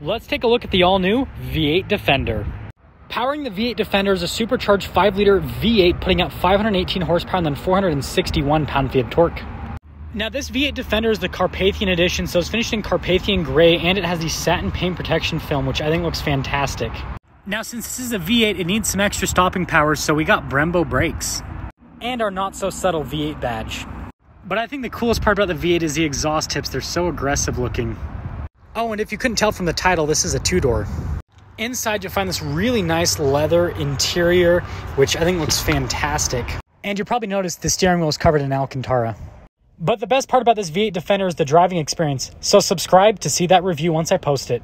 Let's take a look at the all new V8 Defender. Powering the V8 Defender is a supercharged 5 liter V8 putting out 518 horsepower and then 461 pound feet of torque. Now, this V8 Defender is the Carpathian edition, so it's finished in Carpathian gray and it has the satin paint protection film, which I think looks fantastic. Now, since this is a V8, it needs some extra stopping power, so we got Brembo brakes and our not so subtle V8 badge. But I think the coolest part about the V8 is the exhaust tips, they're so aggressive looking. Oh, and if you couldn't tell from the title, this is a two door. Inside, you'll find this really nice leather interior, which I think looks fantastic. And you'll probably notice the steering wheel is covered in Alcantara. But the best part about this V8 Defender is the driving experience, so subscribe to see that review once I post it.